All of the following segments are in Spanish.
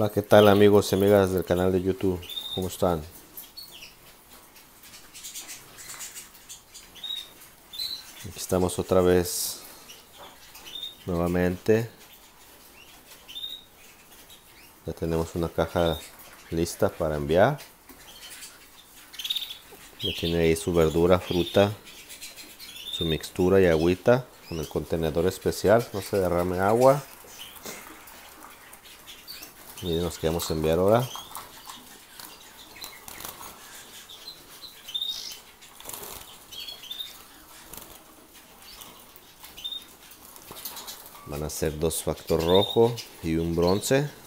Hola, ¿qué tal amigos y amigas del canal de YouTube? ¿Cómo están? Aquí estamos otra vez nuevamente. Ya tenemos una caja lista para enviar. Ya tiene ahí su verdura, fruta, su mixtura y agüita con el contenedor especial. No se derrame agua. Miren los que vamos a enviar ahora. Van a ser dos factor rojo y un bronce.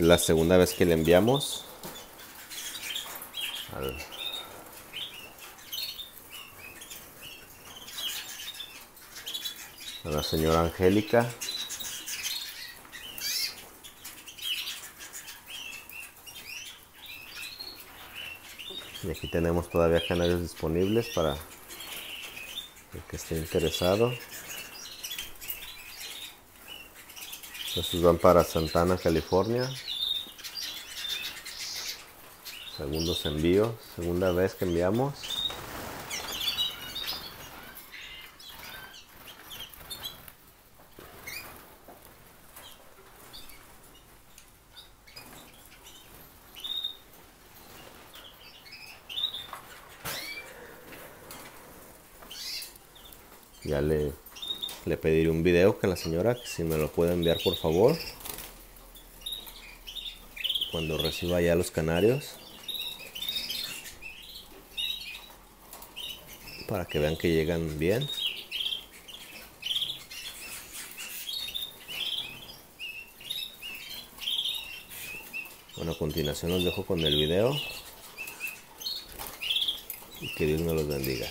La segunda vez que le enviamos a la señora Angélica. Y aquí tenemos todavía canales disponibles para el que esté interesado. Estos van para Santana, California. Segundos envíos, segunda vez que enviamos. Ya le, le pediré un video que la señora, si me lo puede enviar por favor. Cuando reciba ya los canarios. Para que vean que llegan bien. Bueno, a continuación los dejo con el video y que Dios me los bendiga.